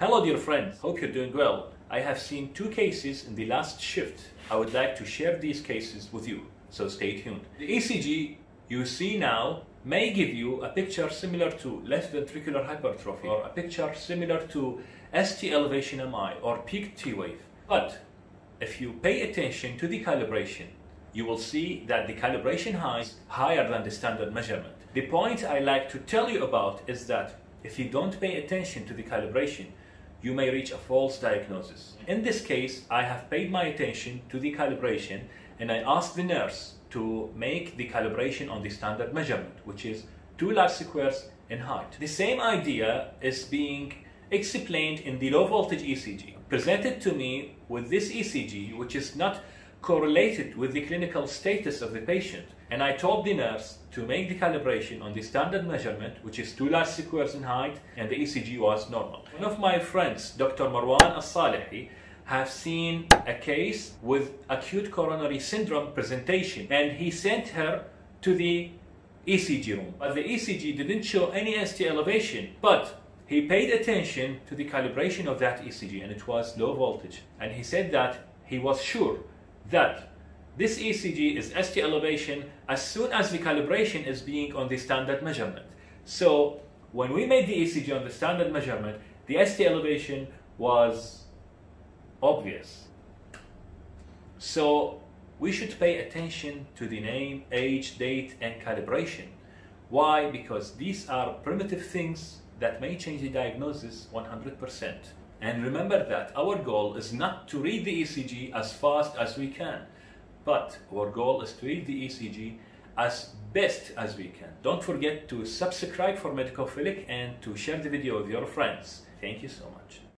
Hello dear friends, hope you're doing well. I have seen two cases in the last shift. I would like to share these cases with you, so stay tuned. The ECG you see now may give you a picture similar to left ventricular hypertrophy or a picture similar to ST elevation MI or peak T wave. But if you pay attention to the calibration, you will see that the calibration high is higher than the standard measurement. The point I like to tell you about is that if you don't pay attention to the calibration, you may reach a false diagnosis. In this case, I have paid my attention to the calibration and I asked the nurse to make the calibration on the standard measurement, which is 2 large squares in height. The same idea is being explained in the low voltage ECG. Presented to me with this ECG, which is not correlated with the clinical status of the patient. And I told the nurse to make the calibration on the standard measurement, which is 2 large squares in height, and the ECG was normal. One of my friends, Dr. Marwan As-Salihi, have seen a case with acute coronary syndrome presentation, and he sent her to the ECG room. But the ECG didn't show any ST elevation, but he paid attention to the calibration of that ECG, and it was low voltage. And he said that he was sure that this ECG is ST elevation as soon as the calibration is being on the standard measurement. So when we made the ECG on the standard measurement, the ST elevation was obvious. So we should pay attention to the name, age, date, and calibration. Why? Because these are primitive things that may change the diagnosis 100%. And remember that our goal is not to read the ECG as fast as we can, but our goal is to read the ECG as best as we can. Don't forget to subscribe for Medicophilic and to share the video with your friends. Thank you so much.